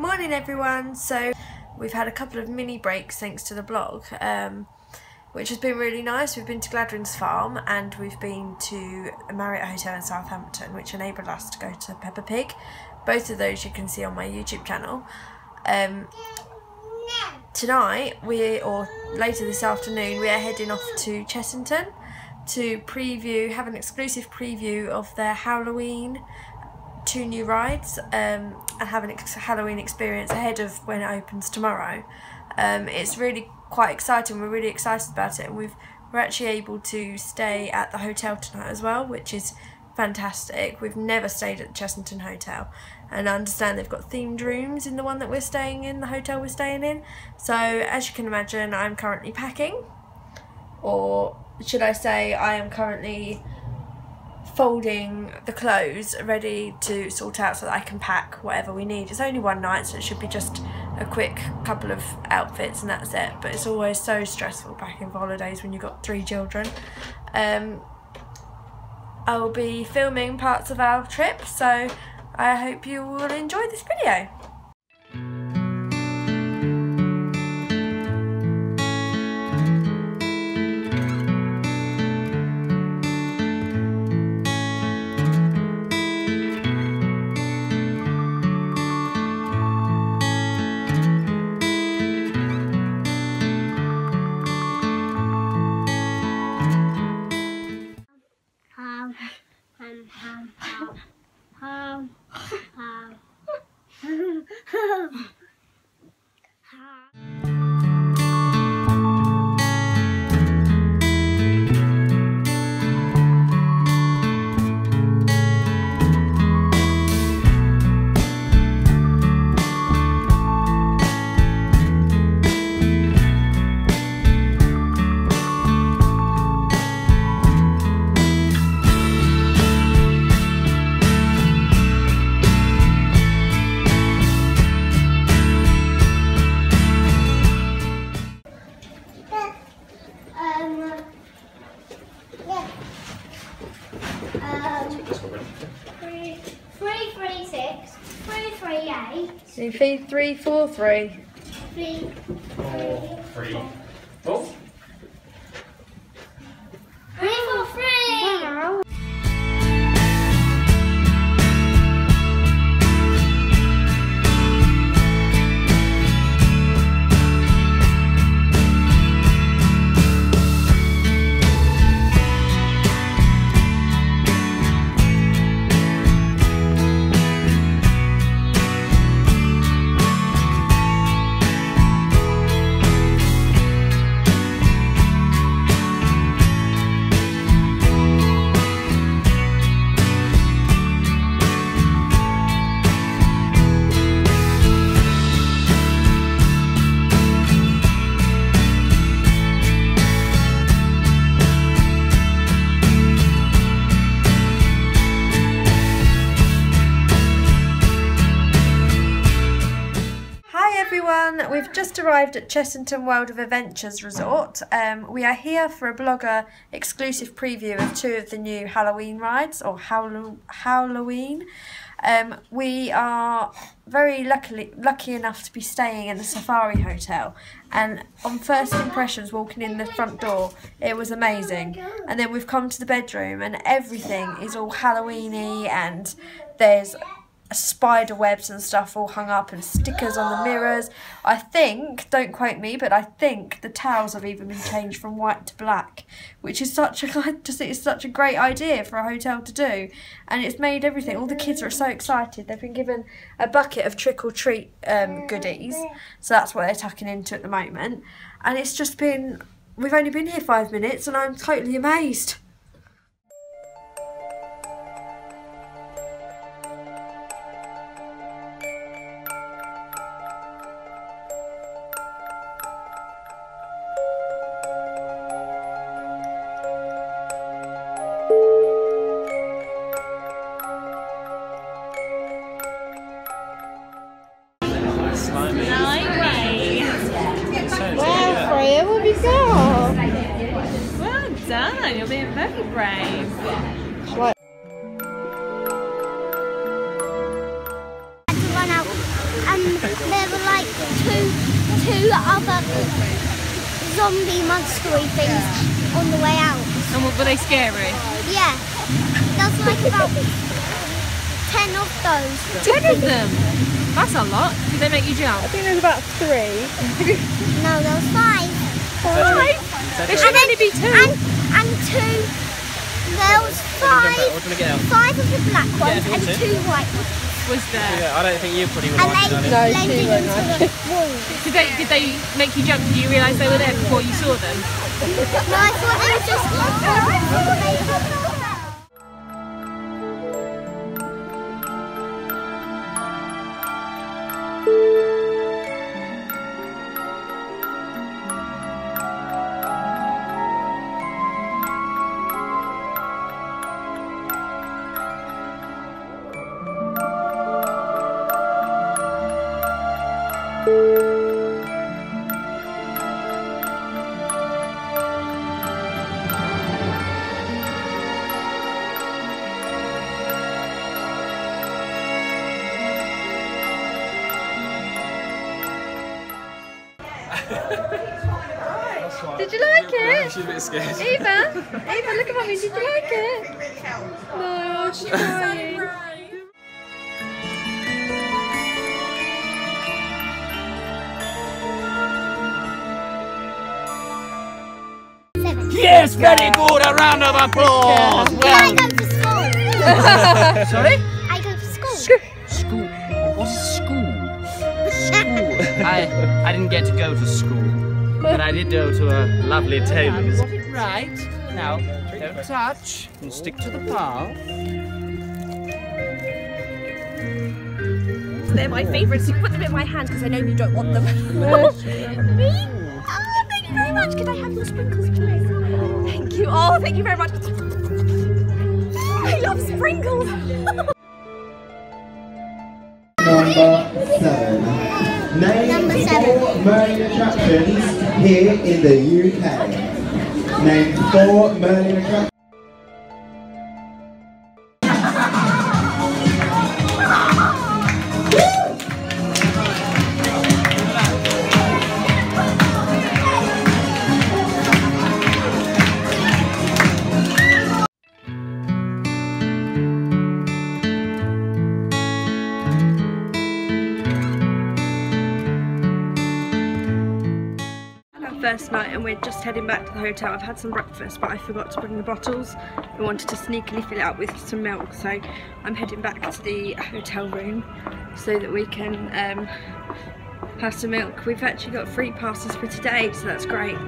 Morning everyone. So we've had a couple of mini breaks thanks to the blog, um, which has been really nice. We've been to Gladwyn's Farm and we've been to a Marriott Hotel in Southampton, which enabled us to go to Peppa Pig. Both of those you can see on my YouTube channel. Um, tonight we or later this afternoon we are heading off to Chessington to preview have an exclusive preview of their Halloween two new rides um, and have an ex Halloween experience ahead of when it opens tomorrow. Um, it's really quite exciting. We're really excited about it, and we've we're actually able to stay at the hotel tonight as well, which is fantastic. We've never stayed at the Chessington Hotel, and I understand they've got themed rooms in the one that we're staying in, the hotel we're staying in. So as you can imagine, I'm currently packing, or should I say, I am currently folding the clothes ready to sort out so that I can pack whatever we need. It's only one night so it should be just a quick couple of outfits and that's it but it's always so stressful packing for holidays when you've got three children. Um, I will be filming parts of our trip so I hope you will enjoy this video. Hum, hum, hum, hum, hum, hum. Hum. three, three, eight, So feed three, four, three. three, Four, three, four. three, oh. four, three. Hi arrived at Chessington World of Adventures Resort. Um, we are here for a blogger exclusive preview of two of the new Halloween rides, or Hallow- Halloween. Um, we are very luckily lucky enough to be staying in the Safari Hotel, and on first impressions, walking in the front door, it was amazing. And then we've come to the bedroom, and everything is all Halloweeny, and there's spider webs and stuff all hung up and stickers on the mirrors. I think, don't quote me, but I think the towels have even been changed from white to black, which is such a just it's such a great idea for a hotel to do, and it's made everything. All the kids are so excited. They've been given a bucket of trick or treat um, goodies, so that's what they're tucking into at the moment, and it's just been. We've only been here five minutes, and I'm totally amazed. Done. You're being very brave. What? had to run out and there were like two two other zombie monstery things on the way out. And were they scary? Yeah, there's like about ten of those. Ten of them. That's a lot. Did they make you jump? I think there's about three. No, there was five. Five. There should And then- only be two. And and two. There was five. What do you want to get out? Five of the black ones if you and to. two white ones. Was there? Yeah, I don't think you probably would And like they it, No, blended two won't into like the wall. Did they? Did they make you jump? Did you realise they were there before you saw them? No, I thought they were just. Did you like it? She's a bit scared. Eva, Eva, look at mommy. Did you like it? No, she's crying. Yes, very good. A round of applause. I go to school. Sorry? I go to school. School. What's school? School. I I didn't get to go to school, but I did go to a lovely tailor's. Got it right. Now, don't touch and stick to the path. They're my favourites. You can put them in my hand because I know you don't want them. Me? Oh, thank you very much. Could I have your sprinkles, please? Thank you. Oh, thank you very much. I love sprinkles. Number seven. Attractions here in the UK. Name four Merlin attractions. First night and we're just heading back to the hotel. I've had some breakfast but I forgot to bring the bottles. I wanted to sneakily fill it up with some milk so I'm heading back to the hotel room so that we can um, have some milk. We've actually got free passes for today so that's great.